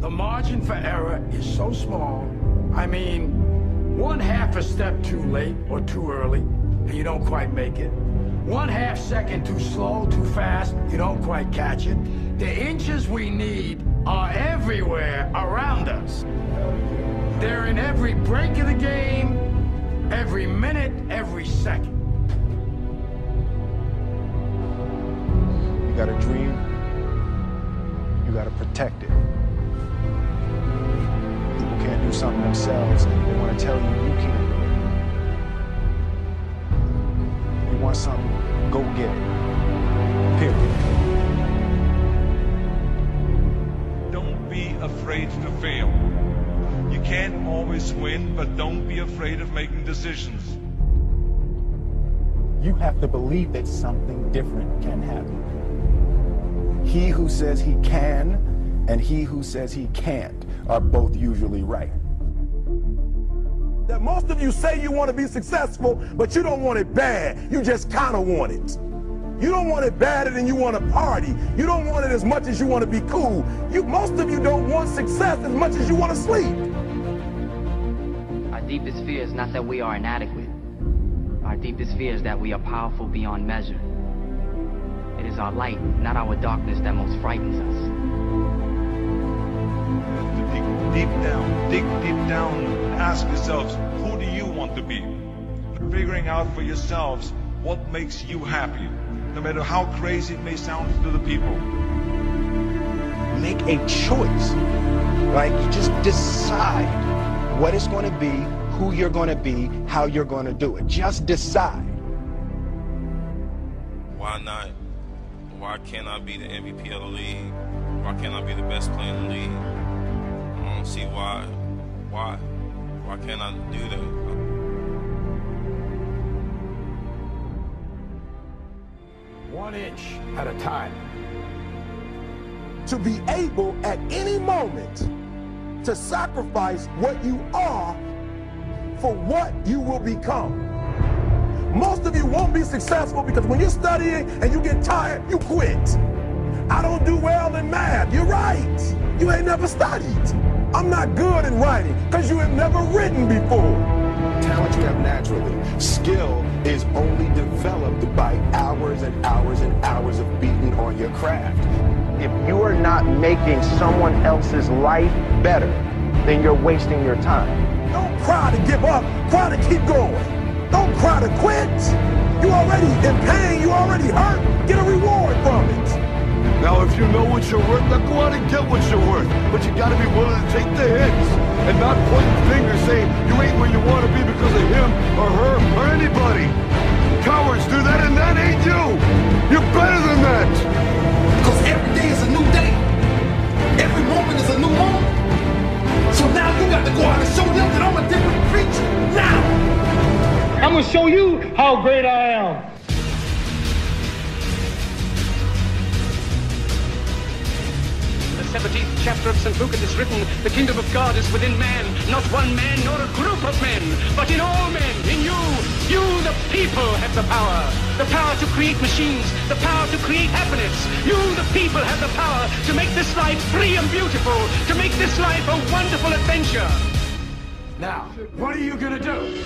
The margin for error is so small. I mean, one half a step too late or too early, and you don't quite make it. One half second too slow, too fast, you don't quite catch it. The inches we need are everywhere around us. They're in every break of the game, every minute, every second. You got a dream, you got to protect it. Something themselves, they want to tell you you can't do it. You want something, go get it. Period. Don't be afraid to fail. You can't always win, but don't be afraid of making decisions. You have to believe that something different can happen. He who says he can and he who says he can't are both usually right. Most of you say you want to be successful, but you don't want it bad. You just kind of want it. You don't want it badder than you want to party. You don't want it as much as you want to be cool. You, most of you don't want success as much as you want to sleep. Our deepest fear is not that we are inadequate. Our deepest fear is that we are powerful beyond measure. It is our light, not our darkness, that most frightens us. To dig deep down, dig deep down, ask yourselves, who do you want to be? Figuring out for yourselves what makes you happy, no matter how crazy it may sound to the people. Make a choice. Like, you just decide what it's going to be, who you're going to be, how you're going to do it. Just decide. Why not? Why can't I be the MVP of the league? Why can't I be the best player in the league? I don't see why. Why? Why can't I do that? One inch at a time. To be able at any moment to sacrifice what you are for what you will become. Most of you won't be successful because when you're studying and you get tired, you quit. I don't do well in math. You're right. You ain't never studied. I'm not good in writing because you have never written before. Talent you have naturally. Skill is only developed by hours and hours and hours of beating on your craft. If you are not making someone else's life better, then you're wasting your time. Don't cry to give up. Cry to keep going. Don't cry to quit. You already in Now, if you know what you're worth, now go out and get what you're worth. But you gotta be willing to take the hits and not point fingers saying you ain't where you want to be because of him or her or anybody. Cowards do that and that ain't you. You're better than that. Because every day is a new day. Every moment is a new moment. So now you got to go out and show them that I'm a different creature. Now! I'm gonna show you how great I am. 17th chapter of St. Luke it is written, the kingdom of God is within man, not one man nor a group of men, but in all men, in you. You, the people, have the power. The power to create machines, the power to create happiness. You, the people, have the power to make this life free and beautiful, to make this life a wonderful adventure. Now, what are you gonna do?